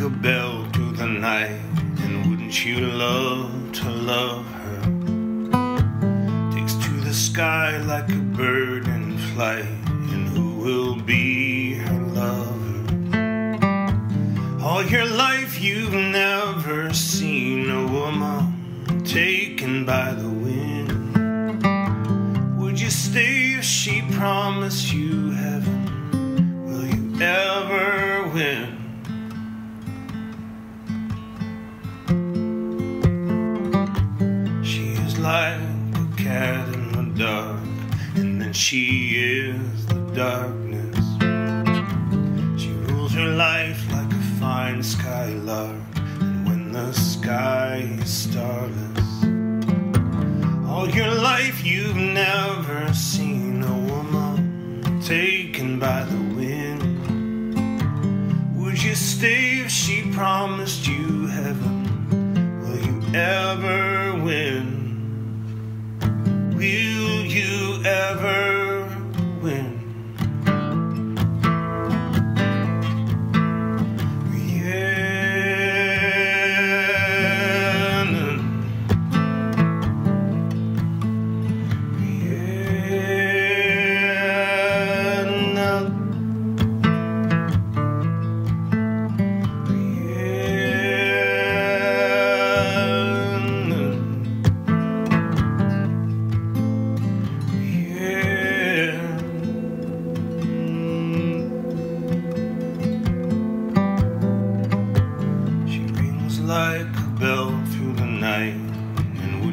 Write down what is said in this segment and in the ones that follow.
like a bell through the night. And wouldn't you love to love her? Takes to the sky like a bird in flight. And who will be her lover? All your life you've never seen a woman taken by the wind. Would you stay if she promised you heaven? She is the darkness. She rules her life like a fine skylark, and when the sky is starless, all your life you've never seen a woman taken by the wind. Would you stay if she promised you heaven? Will you ever win? Will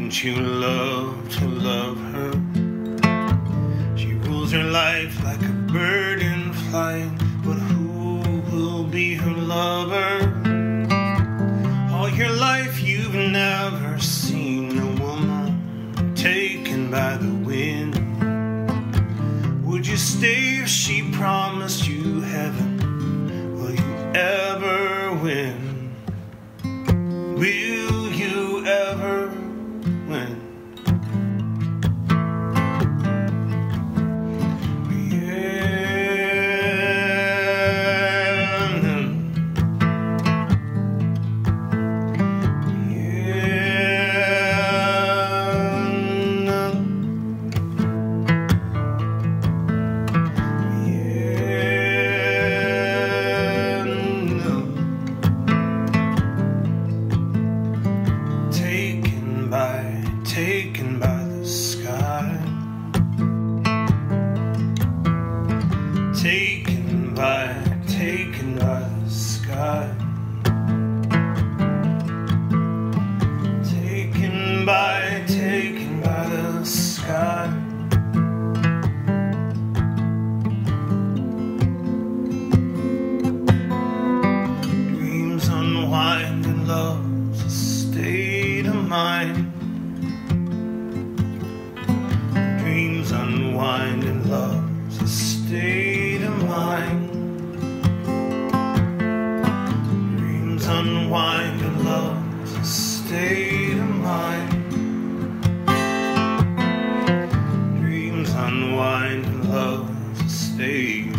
wouldn't you love to love her? She rules her life like a bird in flight, but who will be her lover? All your life you've never seen a woman taken by the wind. Would you stay if she promised you heaven? Will you ever win? Will taken by the sky. Taken by, taken by the sky. Taken by, taken by the sky. Dreams unwind and love's a state of mind. Dreams unwind and love's a state of mind. Dreams unwind and love's a state of mind. Dreams unwind and love's a state